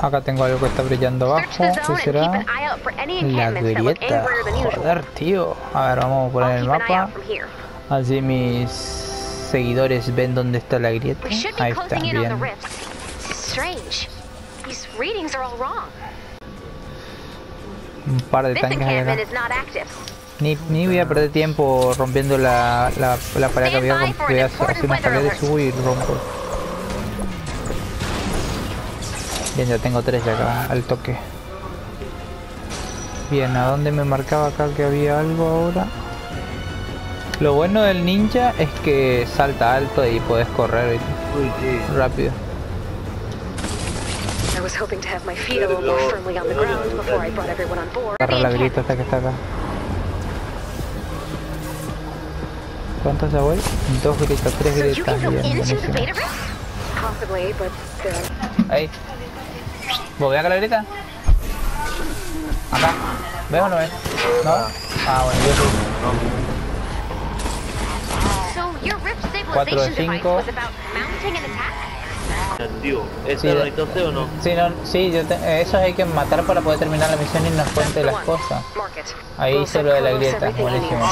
Acá tengo algo que está brillando abajo. ¿Qué será? La grieta. Joder, tío. A ver, vamos a poner el mapa. Así mis seguidores ven dónde está la grieta. Ahí está, bien. Un par de tanques acá. Ni, ni voy a perder tiempo rompiendo la, la, la pared que había, voy a hacer una pared de subo y rompo. Bien, ya tengo tres de acá, al toque. Bien, ¿a dónde me marcaba acá que había algo ahora? Lo bueno del ninja es que salta alto y puedes correr rápido. Agarra la grita hasta que está acá. ¿Cuántas ya voy? Dos gritas, tres gritas. Bien, buenísimo. Ahí. ¿Vos veas acá la grita? Acá. ¿Ves o no ves? ¿No? Ah, bueno, yo sí. 4 de 5. ¿Es Sí, sí, o no? Sí, no, sí yo te- esos hay que matar para poder terminar la misión y nos cuente las cosas. Ahí hice lo de la grieta, buenísimo.